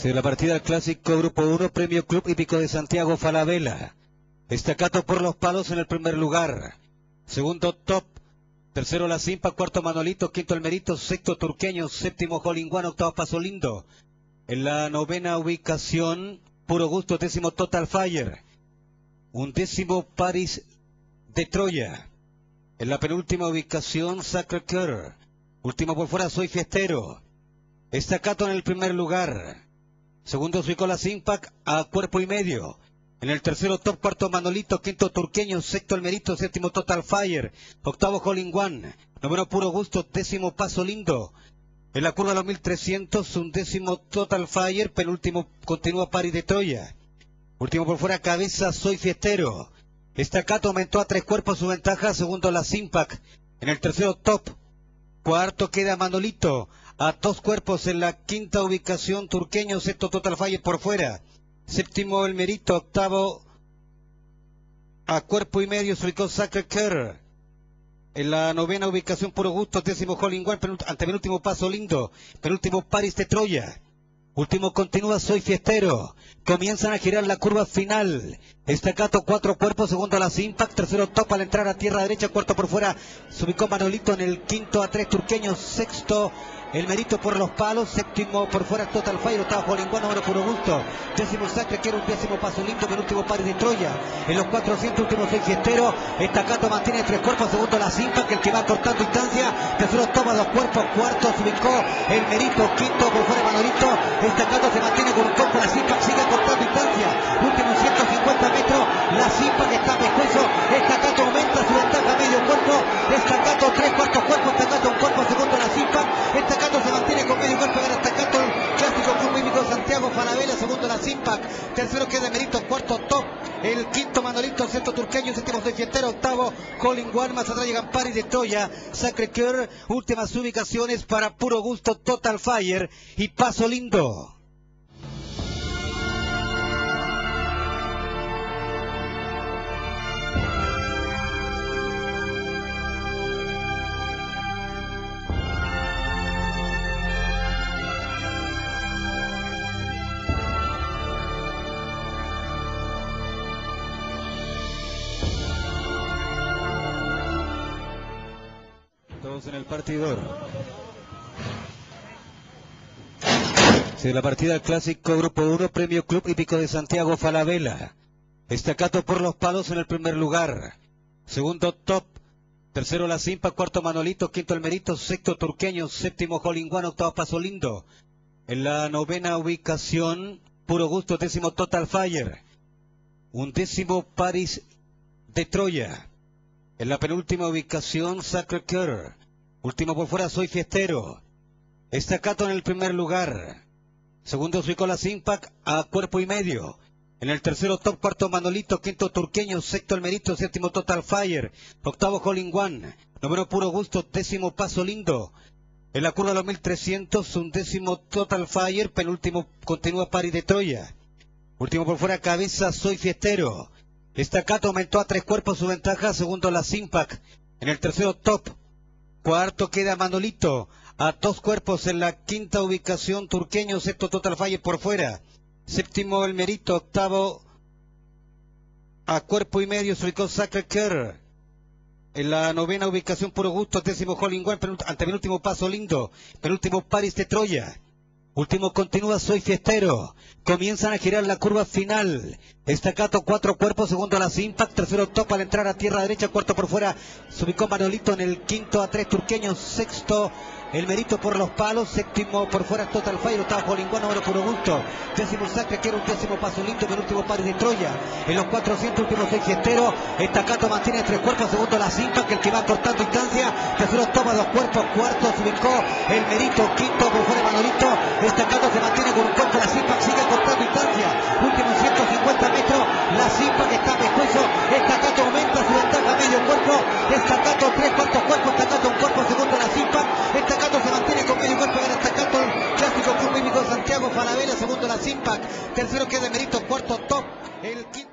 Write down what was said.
Sí, la partida del clásico Grupo 1, Premio Club Hípico de Santiago Falabella. Estacato por los palos en el primer lugar. Segundo Top. Tercero La Simpa, cuarto Manolito, quinto El Merito, sexto Turqueño, séptimo Jolinguano, octavo Paso Lindo. En la novena ubicación, Puro Gusto, décimo Total Fire. Un décimo Paris de Troya. En la penúltima ubicación, Sacre Cœur. Último por fuera, Soy Fiestero. Estacato en el primer lugar. Segundo ubicó la Simpac a cuerpo y medio. En el tercero top, cuarto Manolito, quinto Turqueño, sexto El Merito, séptimo Total Fire, octavo Holling One, noveno Puro Gusto, décimo Paso Lindo. En la curva de los 1300, un décimo Total Fire, penúltimo continúa Paris de Troya. Último por fuera, cabeza Soy Fiestero. Estacato aumentó a tres cuerpos su ventaja, segundo la Simpac. En el tercero top, cuarto queda Manolito, a dos cuerpos en la quinta ubicación, Turqueño, sexto Total Fire por fuera. Séptimo el Merito, octavo a cuerpo y medio se ubicó Sacre Cœur. En la novena ubicación Puro Gusto, décimo Holling One, antepenúltimo Paso Lindo, penúltimo Paris de Troya. Último continúa Soy Fiestero. Comienzan a girar la curva final. Estacato cuatro cuerpos, segundo las Impact, tercero Top al entrar a tierra derecha, cuarto por fuera. Se ubicó Manolito en el quinto a tres turqueños, sexto el Merito por los palos, séptimo por fuera Total Fire, octavo Jolinguano, número puro gusto. Décimo Sacre, que era un décimo paso lindo, penúltimo par de Troya. En los 400 últimos seis Fiestero, Estacato mantiene tres cuerpos, segundo la Simpa, que el que va cortando distancia. Tercero toma dos cuerpos, cuarto se ubicó el Merito, quinto por fuera Manolito. Estacato se mantiene con un cuerpo, la Simpa sigue Falabella, segundo la Simpac, tercero queda Merito, cuarto Top, el quinto Manolito, sexto Turqueño, séptimo Fiestero, octavo Colin One, más atrás llegan Paris de Troya, Sacre Cœur, últimas ubicaciones para Puro Gusto, Total Fire y Paso Lindo. El partidor. Sí, la partida del clásico Grupo 1, Premio Club Hípico de Santiago Falabella. Estacato por los palos en el primer lugar. Segundo Top. Tercero La Simpa, cuarto Manolito, quinto El Merito, sexto Turqueño, séptimo Jolinguano, octavo Paso Lindo. En la novena ubicación, Puro Gusto, décimo Total Fire. Un décimo Paris de Troya. En la penúltima ubicación, Sacre. Último por fuera, Soy Fiestero. Estacato en el primer lugar. Segundo, ubicó la Simpac a cuerpo y medio. En el tercero, top cuarto Manolito, quinto Turqueño, sexto El Merito, séptimo Total Fire, octavo Holling One, noveno Puro Gusto, décimo Paso Lindo. En la curva de los 1300, un décimo Total Fire, penúltimo continúa Paris de Troya. Último por fuera, cabeza Soy Fiestero. Estacato aumentó a tres cuerpos su ventaja, segundo la Simpac. En el tercero top. Cuarto queda Manolito. A dos cuerpos en la quinta ubicación Turqueño, sexto Total Falle por fuera. Séptimo El Merito, octavo a cuerpo y medio se ubicó Sacre Cœur. En la novena ubicación Puro Gusto, décimo Holling One, antepenúltimo Paso Lindo, penúltimo Paris de Troya. Último continúa Soy Fiestero. Comienzan a girar la curva final. Estacato cuatro cuerpos, segundo las Impact, tercero Top al entrar a tierra derecha, cuarto por fuera. Se ubicó Manolito en el quinto a tres turqueños, sexto el Merito por los palos, séptimo por fuera Total Fire, octavo Jolinguano, número puro gusto. Décimo Sacre, que era un décimo paso lindo, penúltimo Paris de Troya. En los 400 últimos seis Fiestero, Estacato mantiene tres cuerpos, segundo la Simpa, que el que va cortando distancia. Tercero toma dos cuerpos, cuarto se ubicó el Merito, quinto por fuera Manolito. Estacato se mantiene con un cuerpo, la Simpa sigue cortando distancia. Último 150 metros, la Simpa que está pescuezo. Estacato aumenta su ventaja medio cuerpo. Estacato tres cuartos cuerpos, Estacato un cuerpo, segundo la Simpa. Estacato se mantiene con medio cuerpo, gana Estacato clásico club mímico Santiago Falabella, segundo la Simpac, tercero queda Merito, cuarto top, el quinto